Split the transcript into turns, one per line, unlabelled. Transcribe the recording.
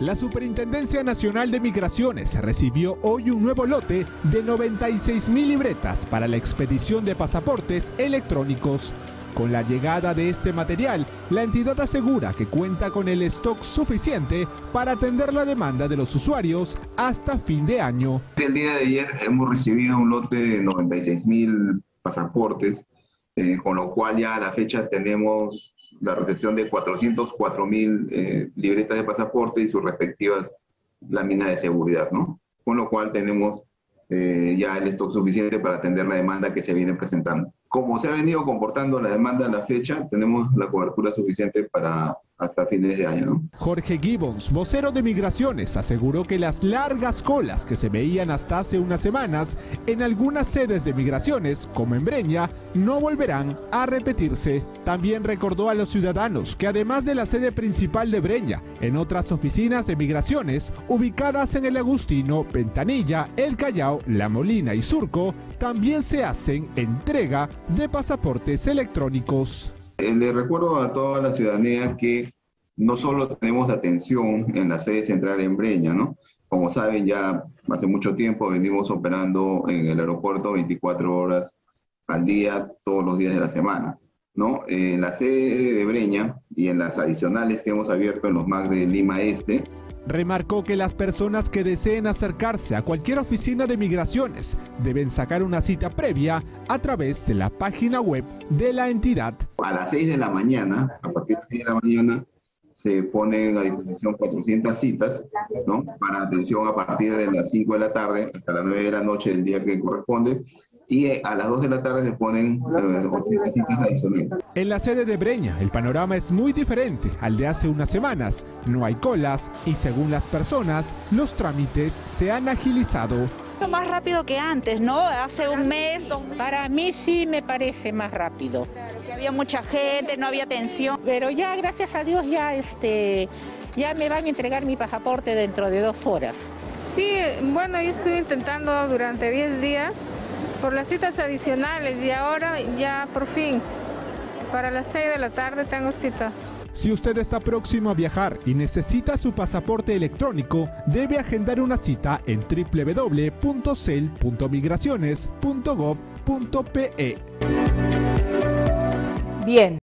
La Superintendencia Nacional de Migraciones recibió hoy un nuevo lote de 96 mil libretas para la expedición de pasaportes electrónicos. Con la llegada de este material, la entidad asegura que cuenta con el stock suficiente para atender la demanda de los usuarios hasta fin de año.
El día de ayer hemos recibido un lote de 96 mil pasaportes, eh, con lo cual ya a la fecha tenemos la recepción de 404 mil eh, libretas de pasaporte y sus respectivas láminas de seguridad, ¿no? Con lo cual tenemos eh, ya el stock suficiente para atender la demanda que se viene presentando. Como se ha venido comportando la demanda a la fecha, tenemos la cobertura suficiente para hasta fines de año.
Jorge Gibbons, vocero de Migraciones, aseguró que las largas colas que se veían hasta hace unas semanas en algunas sedes de migraciones, como en Breña, no volverán a repetirse. También recordó a los ciudadanos que además de la sede principal de Breña, en otras oficinas de migraciones ubicadas en el Agustino, Ventanilla, El Callao, La Molina y Surco, también se hacen entrega de pasaportes electrónicos.
Eh, le recuerdo a toda la ciudadanía que no solo tenemos atención en la sede central en Breña, ¿no? Como saben, ya hace mucho tiempo venimos operando en el aeropuerto 24 horas al día, todos los días de la semana, ¿no? En la sede de Breña y en las adicionales que hemos abierto en los MAC de Lima Este,
Remarcó que las personas que deseen acercarse a cualquier oficina de migraciones deben sacar una cita previa a través de la página web de la entidad.
A las 6 de la mañana, a partir de las 6 de la mañana, se ponen a disposición 400 citas, ¿no? Para atención a partir de las 5 de la tarde hasta las 9 de la noche del día que corresponde y eh, a las 2 de la tarde se ponen eh, citas adicionales.
En la sede de Breña, el panorama es muy diferente al de hace unas semanas. No hay colas y según las personas, los trámites se han agilizado.
Más rápido que antes, ¿no? Hace un mes.
Para mí sí me parece más rápido.
que había mucha gente, no había atención.
Pero ya, gracias a Dios, ya este. Ya me van a entregar mi pasaporte dentro de dos horas.
Sí, bueno, yo estuve intentando durante 10 días por las citas adicionales y ahora ya por fin, para las 6 de la tarde tengo cita.
Si usted está próximo a viajar y necesita su pasaporte electrónico, debe agendar una cita en www.cel.migraciones.gov.pe.
Bien.